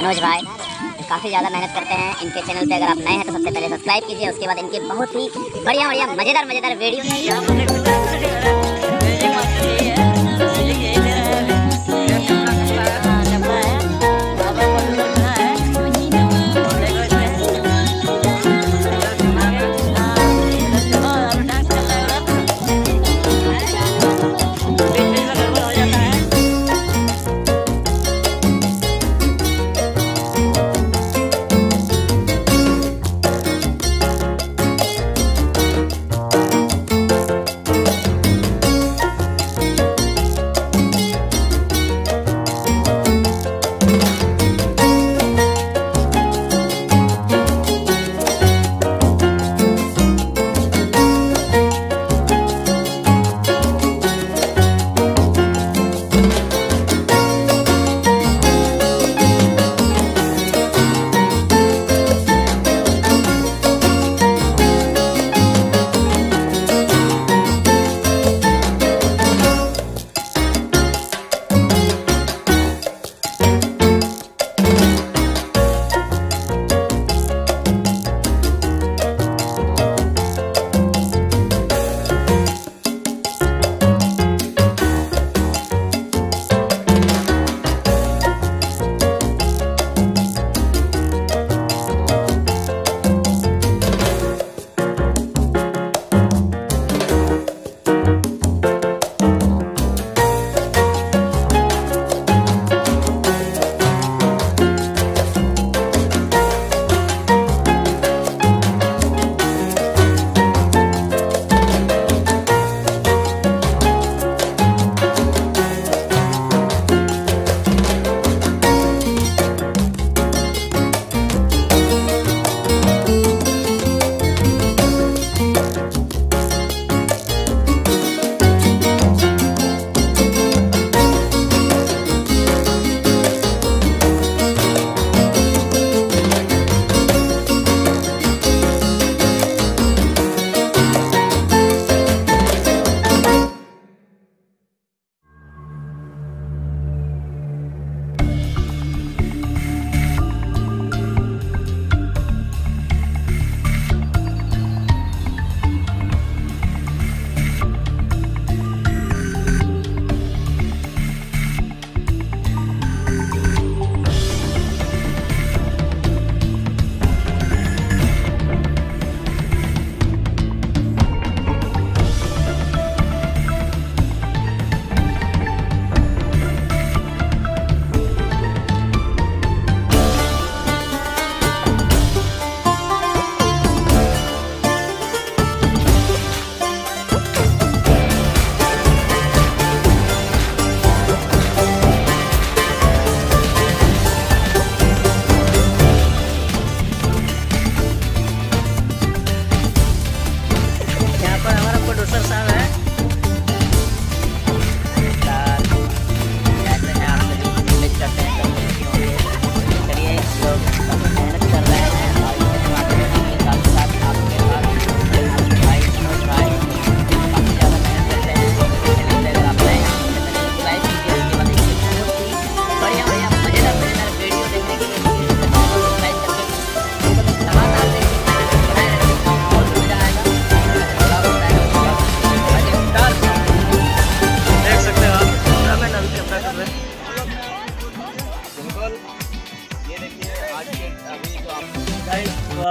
मनोज भाई, काफ़ी ज़्यादा मेहनत करते हैं इनके चैनल पे। अगर आप नए हैं तो सबसे पहले सब्सक्राइब कीजिए, उसके बाद इनके बहुत ही बढ़िया बढ़िया मज़ेदार मज़ेदार वीडियो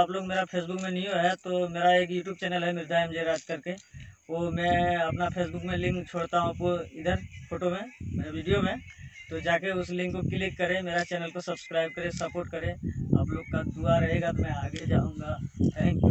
आप लोग मेरा फेसबुक में न्यू है तो मेरा एक यूट्यूब चैनल है मिर्ज़ा एम राज करके। वो मैं अपना फेसबुक में लिंक छोड़ता हूँ आपको इधर फ़ोटो में वीडियो में। तो जाके उस लिंक को क्लिक करें, मेरा चैनल को सब्सक्राइब करें सपोर्ट करें। आप लोग का दुआ रहेगा तो मैं आगे जाऊँगा। Thank you